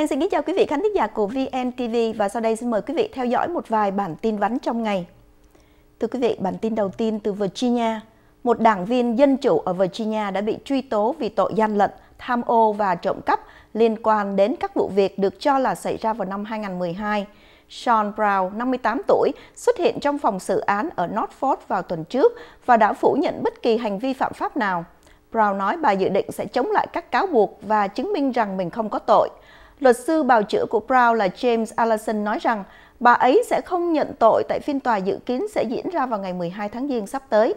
Lan xin kính chào quý vị khán thính giả của VNTV và sau đây xin mời quý vị theo dõi một vài bản tin vắn trong ngày. Thưa quý vị, bản tin đầu tiên từ Virginia. Một đảng viên dân chủ ở Virginia đã bị truy tố vì tội gian lận, tham ô và trộm cắp liên quan đến các vụ việc được cho là xảy ra vào năm 2012. Sean Brown, 58 tuổi, xuất hiện trong phòng xử án ở Norfolk vào tuần trước và đã phủ nhận bất kỳ hành vi phạm pháp nào. Brown nói bà dự định sẽ chống lại các cáo buộc và chứng minh rằng mình không có tội. Luật sư bào chữa của Brown là James Allison nói rằng bà ấy sẽ không nhận tội tại phiên tòa dự kiến sẽ diễn ra vào ngày 12 tháng Giêng sắp tới.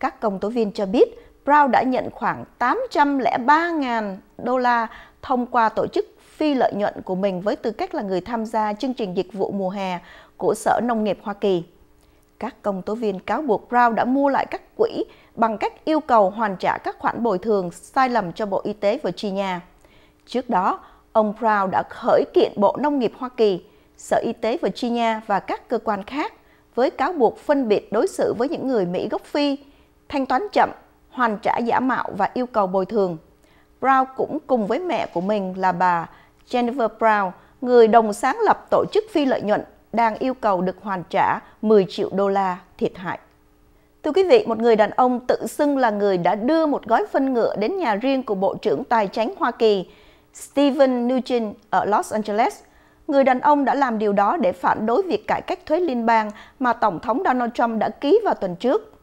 Các công tố viên cho biết Brown đã nhận khoảng 803.000 đô la thông qua tổ chức phi lợi nhuận của mình với tư cách là người tham gia chương trình dịch vụ mùa hè của Sở Nông nghiệp Hoa Kỳ. Các công tố viên cáo buộc Brown đã mua lại các quỹ bằng cách yêu cầu hoàn trả các khoản bồi thường sai lầm cho Bộ Y tế Virginia. Trước đó, ông Brown đã khởi kiện Bộ Nông nghiệp Hoa Kỳ, Sở Y tế Virginia và các cơ quan khác với cáo buộc phân biệt đối xử với những người Mỹ gốc Phi, thanh toán chậm, hoàn trả giả mạo và yêu cầu bồi thường. Brown cũng cùng với mẹ của mình là bà Jennifer Brown, người đồng sáng lập tổ chức phi lợi nhuận, đang yêu cầu được hoàn trả 10 triệu đô la thiệt hại. Thưa quý vị, một người đàn ông tự xưng là người đã đưa một gói phân ngựa đến nhà riêng của Bộ trưởng Tài chính Hoa Kỳ Steven Nugent ở Los Angeles. Người đàn ông đã làm điều đó để phản đối việc cải cách thuế liên bang mà Tổng thống Donald Trump đã ký vào tuần trước.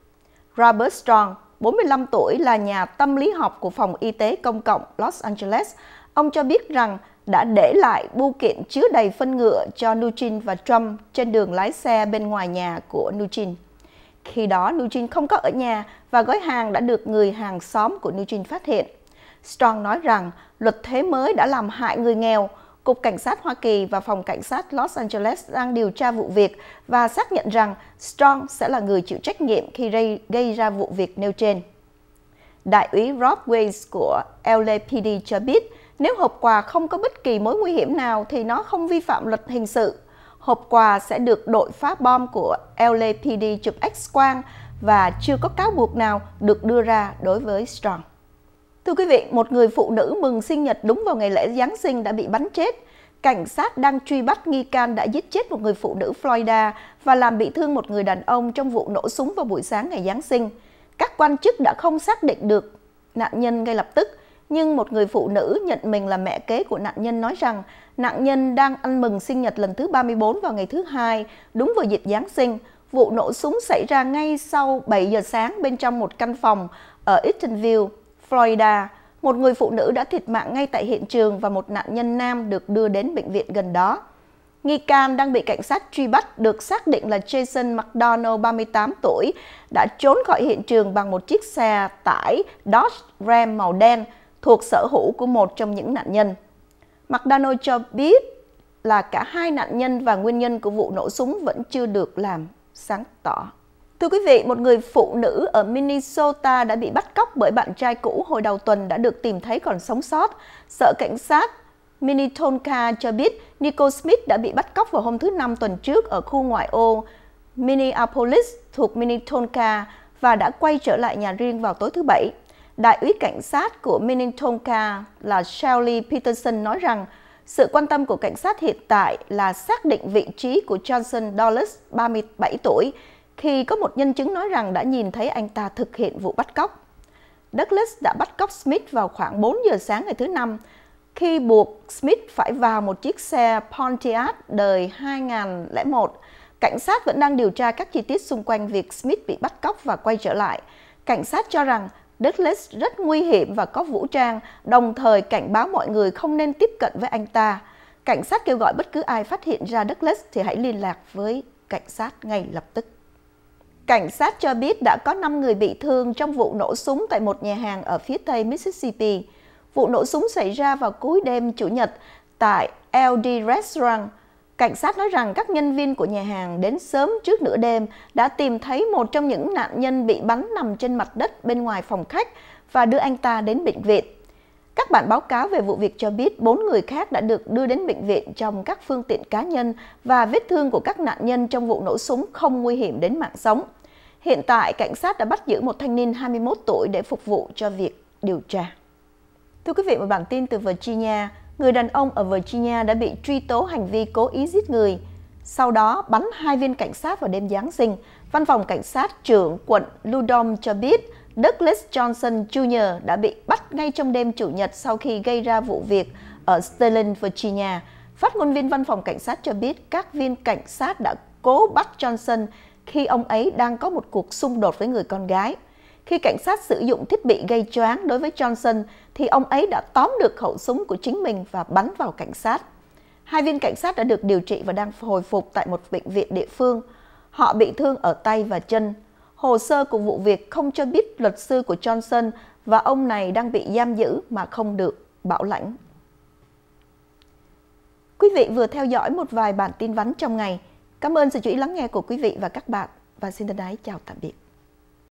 Robert Strong, 45 tuổi là nhà tâm lý học của Phòng Y tế Công cộng Los Angeles. Ông cho biết rằng đã để lại bưu kiện chứa đầy phân ngựa cho Nugent và Trump trên đường lái xe bên ngoài nhà của Nugent. Khi đó, Nugent không có ở nhà và gói hàng đã được người hàng xóm của Nugent phát hiện. Strong nói rằng luật thuế mới đã làm hại người nghèo. Cục Cảnh sát Hoa Kỳ và Phòng Cảnh sát Los Angeles đang điều tra vụ việc và xác nhận rằng Strong sẽ là người chịu trách nhiệm khi gây ra vụ việc nêu trên. Đại úy Rob Ways của LAPD cho biết, nếu hộp quà không có bất kỳ mối nguy hiểm nào thì nó không vi phạm luật hình sự. Hộp quà sẽ được đội phá bom của LAPD chụp X-quang và chưa có cáo buộc nào được đưa ra đối với Strong. Thưa quý vị, một người phụ nữ mừng sinh nhật đúng vào ngày lễ Giáng sinh đã bị bắn chết. Cảnh sát đang truy bắt nghi can đã giết chết một người phụ nữ Florida và làm bị thương một người đàn ông trong vụ nổ súng vào buổi sáng ngày Giáng sinh. Các quan chức đã không xác định được nạn nhân ngay lập tức, nhưng một người phụ nữ nhận mình là mẹ kế của nạn nhân nói rằng nạn nhân đang ăn mừng sinh nhật lần thứ 34 vào ngày thứ hai, đúng vào dịp Giáng sinh. Vụ nổ súng xảy ra ngay sau 7 giờ sáng bên trong một căn phòng ở Eatonville, Florida, một người phụ nữ đã thiệt mạng ngay tại hiện trường và một nạn nhân nam được đưa đến bệnh viện gần đó. Nghi can đang bị cảnh sát truy bắt được xác định là Jason McDonald, 38 tuổi, đã trốn khỏi hiện trường bằng một chiếc xe tải Dodge Ram màu đen thuộc sở hữu của một trong những nạn nhân. McDonald cho biết là cả hai nạn nhân và nguyên nhân của vụ nổ súng vẫn chưa được làm sáng tỏ. Thưa quý vị, một người phụ nữ ở Minnesota đã bị bắt cóc bởi bạn trai cũ hồi đầu tuần đã được tìm thấy còn sống sót. Sở cảnh sát Minnetonka cho biết Nicole Smith đã bị bắt cóc vào hôm thứ Năm tuần trước ở khu ngoại ô Minneapolis thuộc Minnetonka và đã quay trở lại nhà riêng vào tối thứ Bảy. Đại úy cảnh sát của Minnetonka là Shelley Peterson nói rằng sự quan tâm của cảnh sát hiện tại là xác định vị trí của Johnson Dulles, 37 tuổi, khi có một nhân chứng nói rằng đã nhìn thấy anh ta thực hiện vụ bắt cóc. Douglas đã bắt cóc Smith vào khoảng 4 giờ sáng ngày thứ Năm, khi buộc Smith phải vào một chiếc xe Pontiac đời 2001. Cảnh sát vẫn đang điều tra các chi tiết xung quanh việc Smith bị bắt cóc và quay trở lại. Cảnh sát cho rằng Douglas rất nguy hiểm và có vũ trang, đồng thời cảnh báo mọi người không nên tiếp cận với anh ta. Cảnh sát kêu gọi bất cứ ai phát hiện ra Douglas thì hãy liên lạc với cảnh sát ngay lập tức. Cảnh sát cho biết đã có 5 người bị thương trong vụ nổ súng tại một nhà hàng ở phía tây Mississippi. Vụ nổ súng xảy ra vào cuối đêm Chủ nhật tại LD Restaurant. Cảnh sát nói rằng các nhân viên của nhà hàng đến sớm trước nửa đêm đã tìm thấy một trong những nạn nhân bị bắn nằm trên mặt đất bên ngoài phòng khách và đưa anh ta đến bệnh viện. Các bản báo cáo về vụ việc cho biết bốn người khác đã được đưa đến bệnh viện trong các phương tiện cá nhân và vết thương của các nạn nhân trong vụ nổ súng không nguy hiểm đến mạng sống. Hiện tại, cảnh sát đã bắt giữ một thanh niên 21 tuổi để phục vụ cho việc điều tra. Thưa quý vị, một bản tin từ Virginia, người đàn ông ở Virginia đã bị truy tố hành vi cố ý giết người. Sau đó bắn hai viên cảnh sát vào đêm Giáng sinh. Văn phòng cảnh sát trưởng quận Ludom cho biết Douglas Johnson Jr. đã bị bắt ngay trong đêm Chủ nhật sau khi gây ra vụ việc ở Sterling, Virginia. Phát ngôn viên văn phòng cảnh sát cho biết các viên cảnh sát đã cố bắt Johnson khi ông ấy đang có một cuộc xung đột với người con gái. Khi cảnh sát sử dụng thiết bị gây choáng đối với Johnson, thì ông ấy đã tóm được khẩu súng của chính mình và bắn vào cảnh sát. Hai viên cảnh sát đã được điều trị và đang hồi phục tại một bệnh viện địa phương. Họ bị thương ở tay và chân. Hồ sơ của vụ việc không cho biết luật sư của Johnson và ông này đang bị giam giữ mà không được bảo lãnh. Quý vị vừa theo dõi một vài bản tin vắn trong ngày. Cảm ơn sự chú ý lắng nghe của quý vị và các bạn và xin thân ái chào tạm biệt.